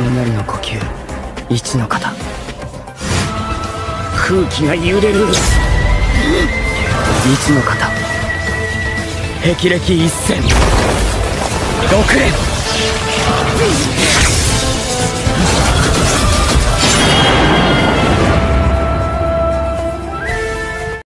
雷の呼吸。一の型空気が揺れる。一の型霹靂一閃。六連。